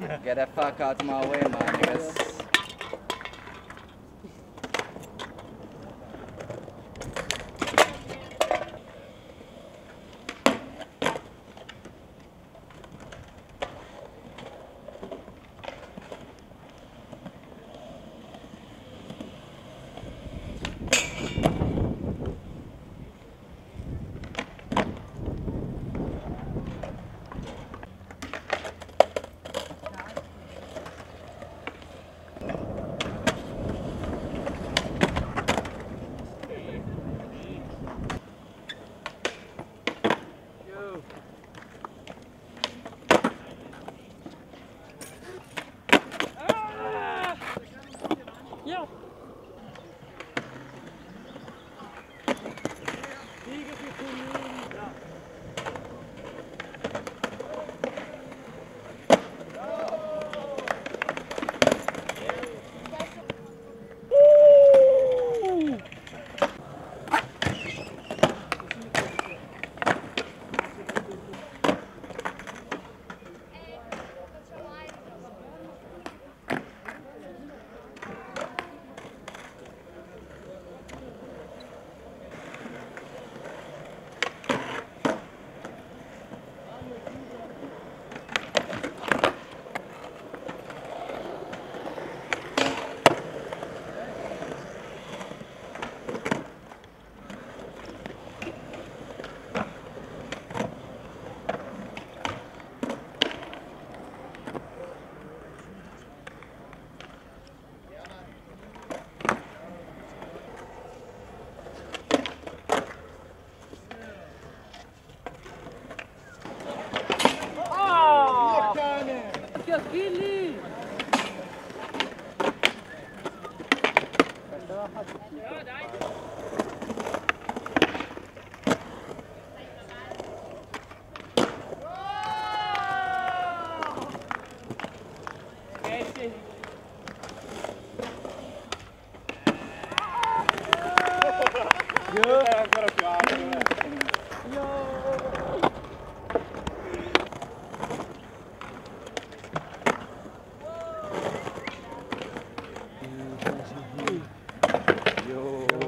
Get the fuck out of my way, man. Olha, Billy! Yeah, I've got a guy. Yo.